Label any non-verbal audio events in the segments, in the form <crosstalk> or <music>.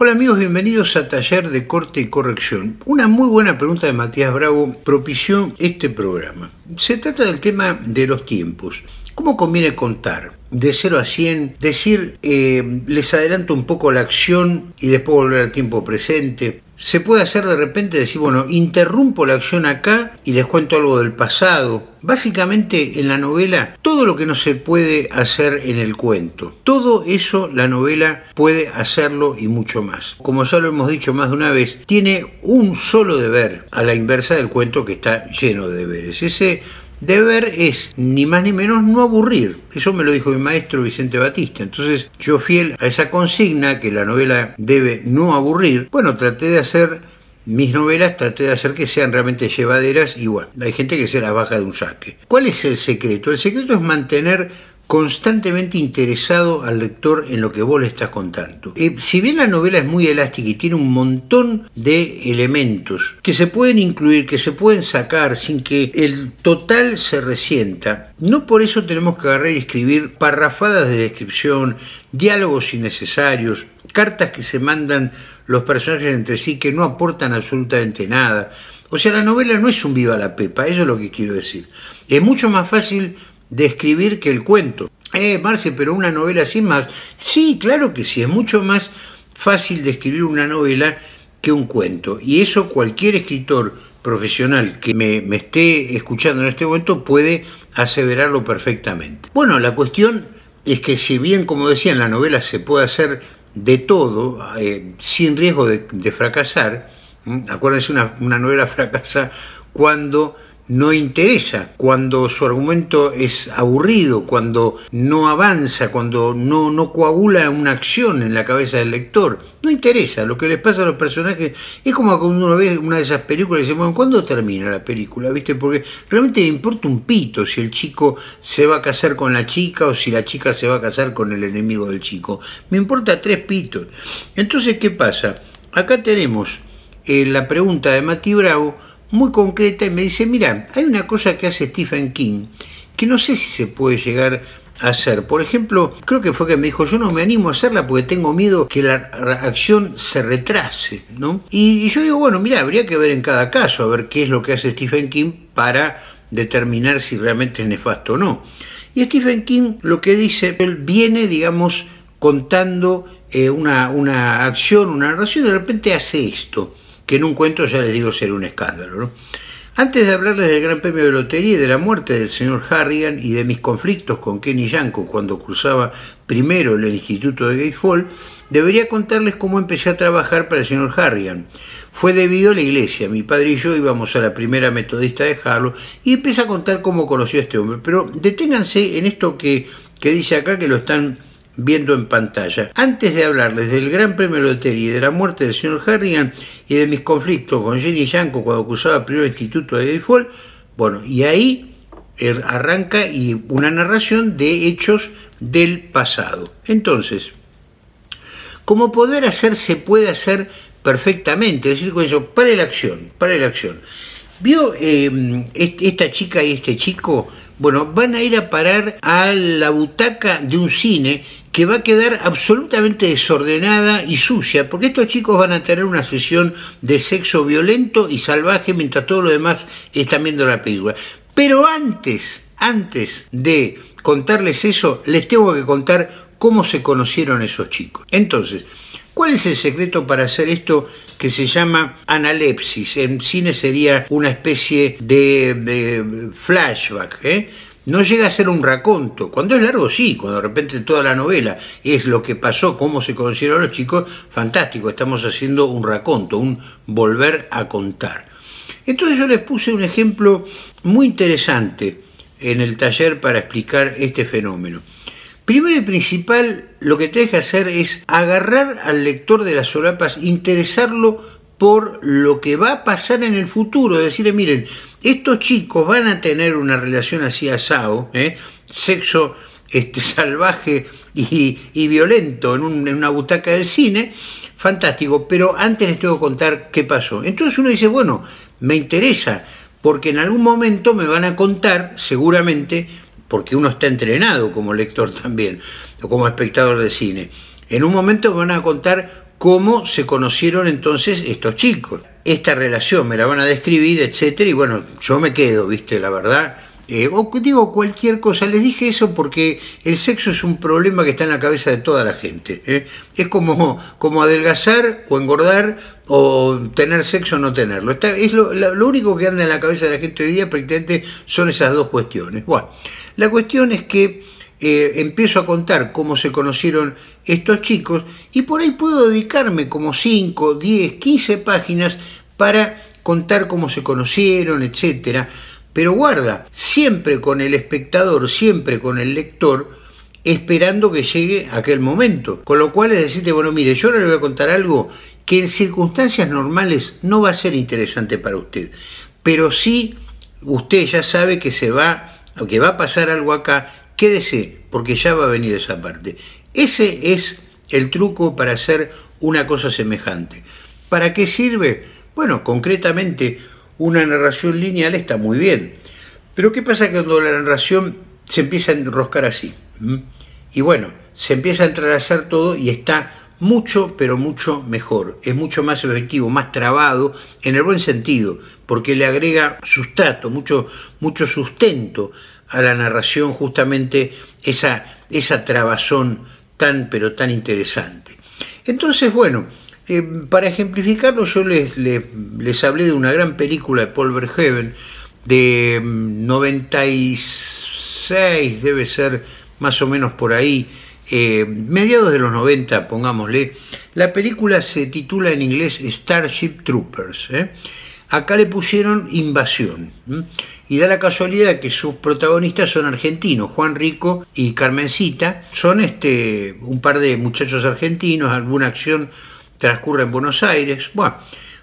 Hola amigos, bienvenidos a Taller de Corte y Corrección. Una muy buena pregunta de Matías Bravo propició este programa. Se trata del tema de los tiempos. ¿Cómo conviene contar? De 0 a 100, decir, eh, les adelanto un poco la acción y después volver al tiempo presente, se puede hacer de repente decir, bueno, interrumpo la acción acá y les cuento algo del pasado. Básicamente en la novela todo lo que no se puede hacer en el cuento, todo eso la novela puede hacerlo y mucho más. Como ya lo hemos dicho más de una vez, tiene un solo deber a la inversa del cuento que está lleno de deberes. Ese Deber es ni más ni menos no aburrir. Eso me lo dijo mi maestro Vicente Batista. Entonces yo fiel a esa consigna que la novela debe no aburrir, bueno, traté de hacer mis novelas, traté de hacer que sean realmente llevaderas y bueno, hay gente que se las baja de un saque. ¿Cuál es el secreto? El secreto es mantener constantemente interesado al lector en lo que vos le estás contando. Eh, si bien la novela es muy elástica y tiene un montón de elementos que se pueden incluir, que se pueden sacar sin que el total se resienta, no por eso tenemos que agarrar y escribir parrafadas de descripción, diálogos innecesarios, cartas que se mandan los personajes entre sí que no aportan absolutamente nada. O sea, la novela no es un viva la pepa, eso es lo que quiero decir. Es mucho más fácil de escribir que el cuento. Eh, Marce, pero una novela sin más. Sí, claro que sí, es mucho más fácil de escribir una novela que un cuento. Y eso cualquier escritor profesional que me, me esté escuchando en este momento puede aseverarlo perfectamente. Bueno, la cuestión es que si bien, como decía, en la novela se puede hacer de todo, eh, sin riesgo de, fracasar, acuérdense, una, una novela <laughs> fracasa cuando no interesa, cuando su argumento es aburrido, cuando no avanza, cuando no, no coagula una acción en la cabeza del lector. No interesa, lo que les pasa a los personajes es como cuando uno ve una de esas películas y dice, bueno, ¿cuándo termina la película? ¿Viste? Porque realmente me importa un pito si el chico se va a casar con la chica o si la chica se va a casar con el enemigo del chico. Me importa tres pitos. Entonces, ¿qué pasa? Acá tenemos eh, la pregunta de Mati Bravo, muy concreta y me dice, mira, hay una cosa que hace Stephen King que no sé si se puede llegar a hacer. Por ejemplo, creo que fue que me dijo, yo no me animo a hacerla porque tengo miedo que la acción se retrase, ¿no? Y, yo digo, bueno, mira, habría que ver en cada caso, a ver qué es lo que hace Stephen King para determinar si realmente es nefasto o no. Y Stephen King lo que dice, él viene, digamos, contando eh, una, una acción, una narración, y de repente hace esto que en un cuento ya les digo ser un escándalo. Antes de hablarles del Gran Premio de Lotería y de la muerte del señor Harrigan y de mis conflictos con Kenny Yanko cuando cursaba primero el Instituto de Gatesfall, debería contarles cómo empecé a trabajar para el señor Harrigan. Fue debido a la iglesia, mi padre y yo íbamos a la primera metodista de Harlow y empecé a contar cómo conoció a este hombre. Pero deténganse en esto que, que dice acá que lo están viendo en pantalla. Antes de hablarles del Gran Premio Lotería y de la muerte del señor Harrigan y de mis conflictos con Jenny Yanko cuando acusaba primero el Instituto de Default, bueno, y ahí er, arranca y una narración de hechos del pasado. Entonces, como poder hacer se puede hacer perfectamente, es decir, con eso, para la acción, para la acción. ¿Vio eh, esta chica y este chico? Bueno, van a ir a parar a la butaca de un cine que va a quedar absolutamente desordenada y sucia, porque estos chicos van a tener una sesión de sexo violento y salvaje mientras todos los demás están viendo la película. Pero antes, antes de contarles eso, les tengo que contar cómo se conocieron esos chicos. Entonces, ¿cuál es el secreto para hacer esto que se llama analepsis? En cine sería una especie de, flashback. ¿eh? No llega a ser un raconto. Cuando es largo, sí. Cuando de repente toda la novela es lo que pasó, cómo se conocieron los chicos, fantástico. Estamos haciendo un raconto, un volver a contar. Entonces yo les puse un ejemplo muy interesante en el taller para explicar este fenómeno. Primero y principal, lo que te deja hacer es agarrar al lector de las solapas, interesarlo por lo que va a pasar en el futuro, decirle, miren, estos chicos van a tener una relación así asado, ¿eh? sexo este, <laughs> salvaje y, violento en, en, una butaca del cine, fantástico, pero antes les tengo que contar qué pasó. Entonces uno dice, bueno, me interesa, porque en algún momento me van a contar, seguramente, porque uno está entrenado como lector también, o como espectador de cine, en un momento me van a contar cómo se conocieron entonces estos chicos. Esta relación me la van a describir, etcétera, y bueno, yo me quedo, viste, la verdad. Eh, o digo cualquier cosa, les dije eso porque el sexo es un problema que está en la cabeza de toda la gente. ¿eh? Es como, como adelgazar o engordar o tener sexo o no tenerlo. Es lo, único que anda en la cabeza de la gente hoy día prácticamente son esas dos cuestiones. Bueno, la cuestión es que eh, empiezo a contar cómo se conocieron estos chicos y por ahí puedo dedicarme como 5, 10, 15 páginas para contar cómo se conocieron, etcétera. Pero guarda, siempre con el espectador, siempre con el lector, esperando que llegue aquel momento. Con lo cual es decirte, bueno, mire, yo ahora le voy a contar algo que en circunstancias normales no va a ser interesante para usted, pero sí usted ya sabe que se va, que va a pasar algo acá quédese, porque ya va a venir esa parte. Ese es el truco para hacer una cosa semejante. ¿Para qué sirve? Bueno, concretamente, una narración lineal está muy bien. Pero ¿qué pasa cuando la narración se empieza a enroscar así? ¿Mm? Y bueno, se empieza a entrelazar todo y está mucho, pero mucho mejor. Es mucho más efectivo, más trabado, en el buen sentido, porque le agrega sustrato, mucho, mucho sustento a la narración justamente esa, esa trabazón tan pero tan interesante. Entonces, bueno, eh, para ejemplificarlo yo les, les, hablé de una gran película de Paul Verhoeven de 96, mm, debe ser más o menos por ahí, eh, mediados de los 90, pongámosle. La película se titula en inglés Starship Troopers. ¿eh? Acá le pusieron Invasión. Y da la casualidad que sus protagonistas son argentinos, Juan Rico y Carmencita. Son este, un par de muchachos argentinos, alguna acción transcurre en Buenos Aires. Bueno,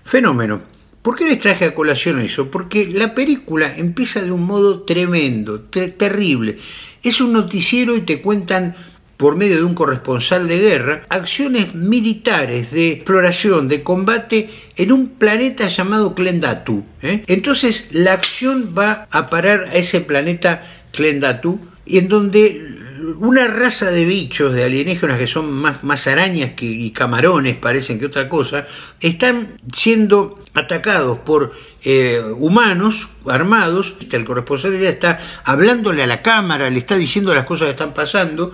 fenómeno. ¿Por qué les traje a colación eso? Porque la película empieza de un modo tremendo, terrible. Es un noticiero y te cuentan por medio de un corresponsal de guerra, acciones militares de exploración, de combate en un planeta llamado Klendatu. ¿eh? Entonces la acción va a parar a ese planeta Klendatu, y en donde una raza de bichos, de alienígenas que son más, más arañas que, y camarones, parecen que otra cosa, están siendo atacados por eh, humanos armados. El corresponsal ya está hablándole a la cámara, le está diciendo las cosas que están pasando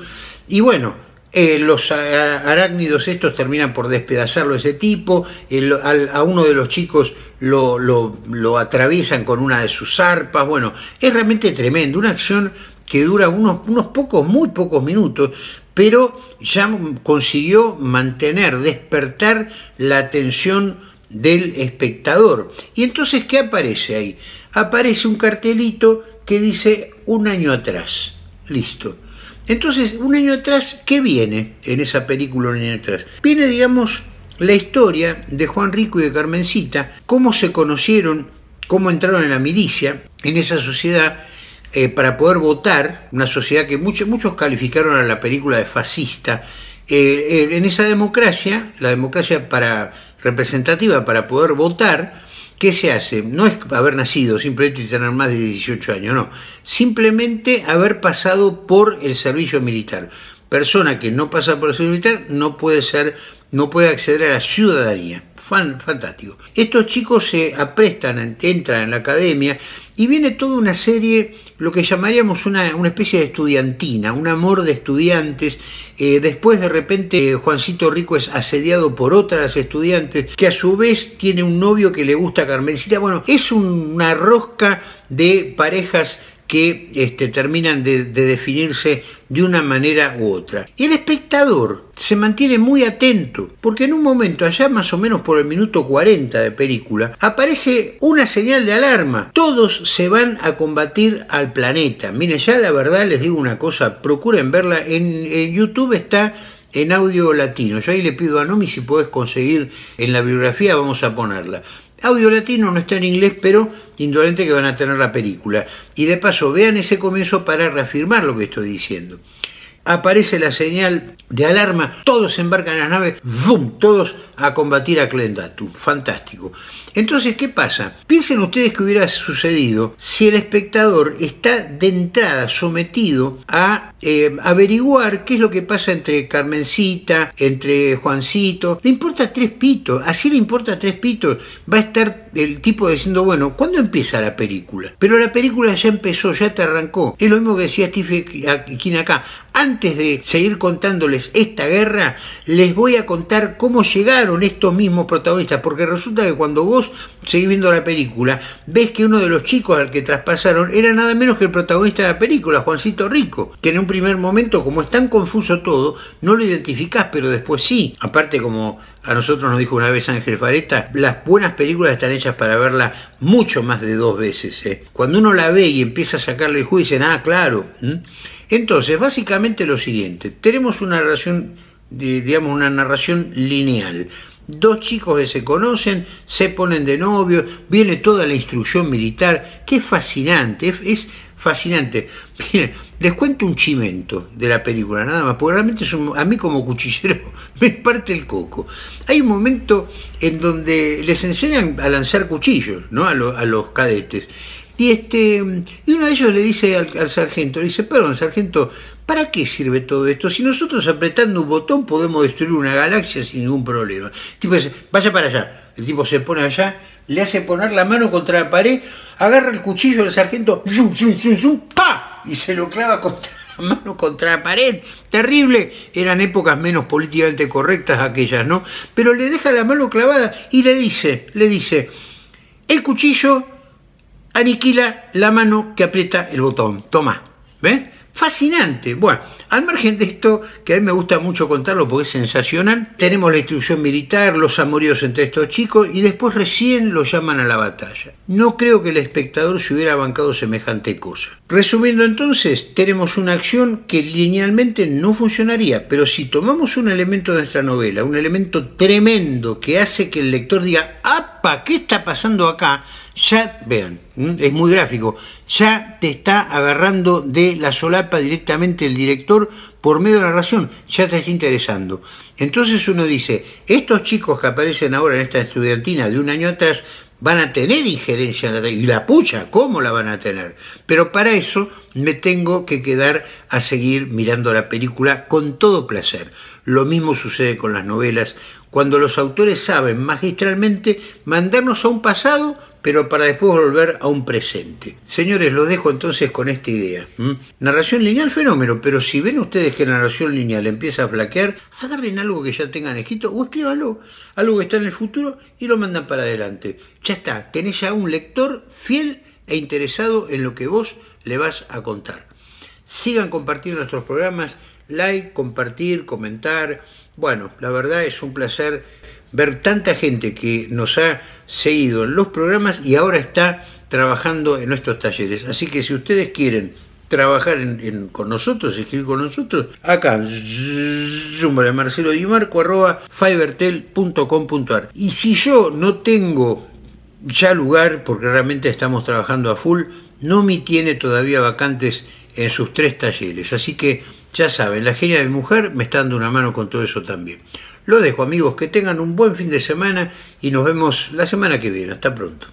y bueno, eh, los arácnidos estos terminan por despedazarlo ese tipo, a uno de los chicos lo, lo, atraviesan con una de sus zarpas, bueno, es realmente tremendo, una acción que dura unos, unos pocos, muy pocos minutos, pero ya consiguió mantener, despertar la atención del espectador. Y entonces, ¿qué aparece ahí? Aparece un cartelito que dice un año atrás. Listo. Entonces, un año atrás, ¿qué viene en esa película un año atrás? Viene, digamos, la historia de Juan Rico y de Carmencita, cómo se conocieron, cómo entraron en la milicia, en esa sociedad, eh, para poder votar, una sociedad que muchos, muchos calificaron a la película de fascista. Eh, eh, en esa democracia, la democracia para, representativa para poder votar, ¿Qué se hace? No es haber nacido simplemente tener más de 18 años, no. Simplemente haber pasado por el servicio militar. Persona que no pasa por el servicio militar no puede ser, no puede acceder a la ciudadanía. fantástico. Estos chicos se aprestan, entran en la academia y viene toda una serie, lo que llamaríamos una, una especie de estudiantina, un amor de estudiantes eh, después de repente Juancito Rico es asediado por otras estudiantes que a su vez tiene un novio que le gusta a Carmencita. Bueno, es una rosca de parejas que este, terminan de, definirse de una manera u otra. Y el espectador se mantiene muy atento, porque en un momento, allá más o menos por el minuto 40 de película, aparece una señal de alarma. Todos se van a combatir al planeta. Miren, ya la verdad les digo una cosa, procuren verla. En, YouTube está en audio latino. Yo ahí le pido a Nomi si puedes conseguir en la biografía, vamos a ponerla. Audio latino no está en inglés, pero indolente que van a tener la película. Y de paso, vean ese comienzo para reafirmar lo que estoy diciendo. Aparece la señal de alarma, todos embarcan las naves, ¡bum! Todos a combatir a Clendatu. Fantástico. Entonces, ¿qué pasa? Piensen ustedes que hubiera sucedido si el espectador está de entrada sometido a eh, averiguar qué es lo que pasa entre Carmencita, entre Juancito. Le importa tres pitos, así le importa tres pitos. Va a estar el tipo diciendo, bueno, ¿cuándo empieza la película? Pero la película ya empezó, ya te arrancó. Es lo mismo que decía Steve King acá. Antes de seguir contándoles esta guerra, les voy a contar cómo llegaron estos mismos protagonistas, porque resulta que cuando vos seguís viendo la película, ves que uno de los chicos al que traspasaron era nada menos que el protagonista de la película, Juancito Rico, que en un primer momento, como es tan confuso todo, no lo identificás, pero después sí. Aparte, como a nosotros nos dijo una vez Ángel Fareta, las buenas películas están hechas para verla mucho más de dos veces. ¿eh? Cuando uno la ve y empieza a sacarle el juicio, dicen, ah, claro. Entonces, básicamente lo siguiente, tenemos una narración, digamos, una narración lineal. Dos chicos que se conocen, se ponen de novio, viene toda la instrucción militar, que es fascinante, es, fascinante. Miren, les cuento un chimento de la película, nada más, porque realmente a mí como cuchillero <laughs> me parte el coco. Hay un momento en donde les enseñan a lanzar cuchillos, ¿no? A los cadetes. Y, este, y uno de ellos le dice al, sargento, le dice, perdón, sargento, ¿para qué sirve todo esto? Si nosotros apretando un botón podemos destruir una galaxia sin ningún problema. El tipo dice, vaya para allá. El tipo se pone allá, le hace poner la mano contra la pared, agarra el cuchillo del sargento, zum, zum, zum, zum, ¡pa! y se lo clava contra <laughs> la mano contra la pared. Terrible. Eran épocas menos políticamente correctas aquellas, ¿no? Pero le deja la mano clavada y le dice, le dice, el cuchillo aniquila la mano que aprieta el botón. Toma, ¿ves? Fascinante. Bueno, al margen de esto, que a mí me gusta mucho contarlo porque es sensacional, tenemos la instrucción militar, los amoríos entre estos chicos y después recién los llaman a la batalla. No creo que el espectador se hubiera bancado semejante cosa. Resumiendo entonces, tenemos una acción que linealmente no funcionaría, pero si tomamos un elemento de nuestra novela, un elemento tremendo que hace que el lector diga, ¿Qué está pasando acá? ya, vean, es muy gráfico, ya te está agarrando de la solapa directamente el director por medio de la narración, ya te está interesando. Entonces uno dice, estos chicos que aparecen ahora en esta estudiantina de un año atrás van a tener injerencia en la y la pucha, ¿cómo la van a tener? Pero para eso me tengo que quedar a seguir mirando la película con todo placer. Lo mismo sucede con las novelas, cuando los autores saben magistralmente mandarnos a un pasado pero para después volver a un presente. Señores, los dejo entonces con esta idea. Narración lineal, fenómeno, pero si ven ustedes que la narración lineal empieza a flaquear, agarren algo que ya tengan escrito o escríbanlo, algo que está en el futuro y lo mandan para adelante. Ya está, tenés ya un lector fiel e interesado en lo que vos le vas a contar. Sigan compartiendo nuestros programas, like, compartir, comentar. Bueno, la verdad es un placer ver tanta gente que nos ha seguido en los programas y ahora está trabajando en nuestros talleres. Así que si ustedes quieren trabajar con nosotros, escribir con nosotros, acá, marcelo y marco arroba fibertel.com.ar. Y si yo no tengo ya lugar, porque realmente estamos trabajando a full, no me tiene todavía vacantes en sus tres talleres. Así que ya saben, la genia de mi mujer me está dando una mano con todo eso también. Lo dejo amigos, que tengan un buen fin de semana y nos vemos la semana que viene. Hasta pronto.